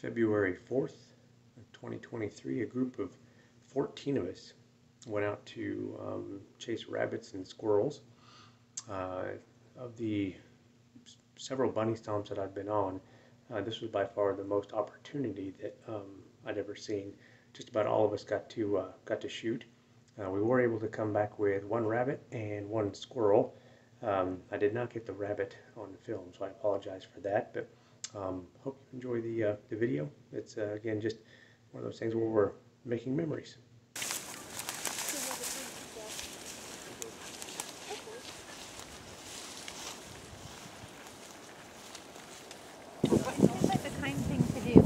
February 4th, 2023, a group of 14 of us went out to um, chase rabbits and squirrels. Uh, of the several bunny stomps that I've been on, uh, this was by far the most opportunity that um, I'd ever seen. Just about all of us got to uh, got to shoot. Uh, we were able to come back with one rabbit and one squirrel. Um, I did not get the rabbit on film, so I apologize for that. But um, hope you enjoy the uh, the video. It's uh, again just one of those things where we're making memories. Seems like the kind thing to do.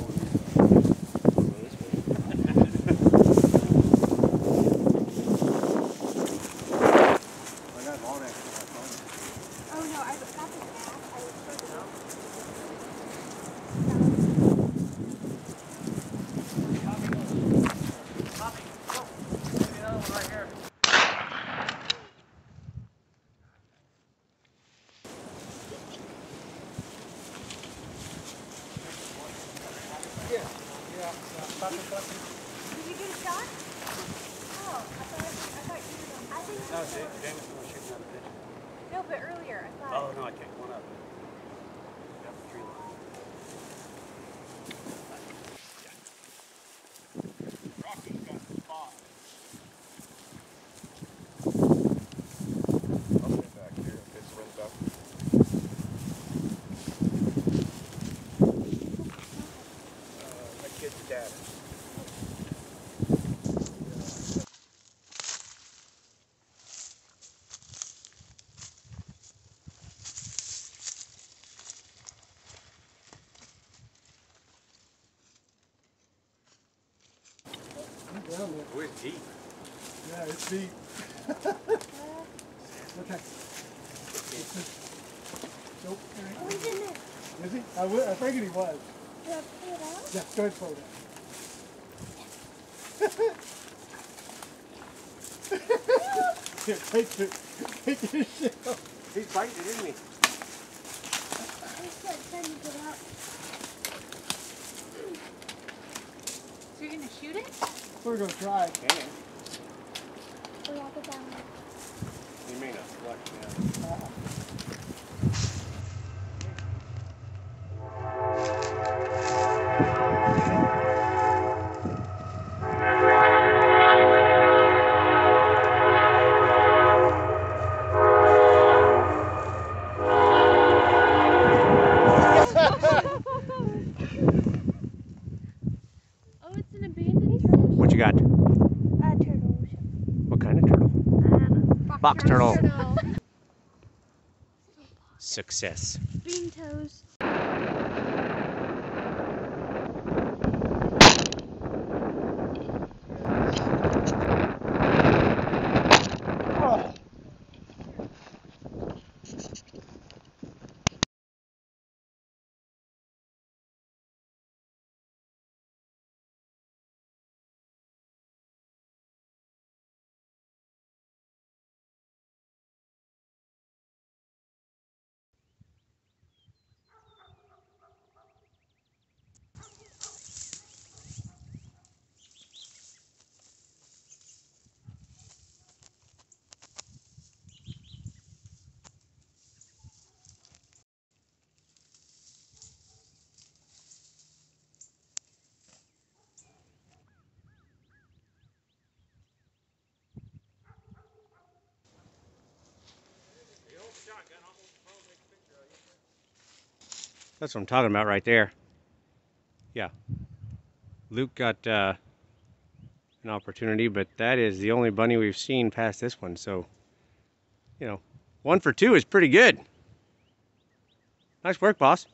Oh no, I got the app. I was supposed to Did you get a shot? Oh, I thought, I thought you were going I think No, Ja- Jameson was shooting at a pitch. No, but earlier, I thought. Oh, no, I kicked one up. Got the tree line. Rocky's got the spot. I'll stay back here in case it runs up. Uh, my kid's dad. Down there. Oh, it's deep. Yeah, it's deep. okay. Nope. Oh, he's in there. Is he? I, w- I figured he was. Do I pull it out? Yeah, go ahead, pull it out. Here, take the, take your shit off. He's biting it, isn't he? I said trying to get out. So you're gonna shoot it? We're gonna try. Can. Or wrap it down. He may not flush now. Uh-uh. Oh, it's an abandoned turtle. What you got? Uh, turtles. What kind of turtle? Box turtle. Turtle. Success. Bean toes. That's what I'm talking about right there. Yeah. Luke got uh, an opportunity, but that is the only bunny we've seen past this one. So, you know, one for two is pretty good. Nice work, boss.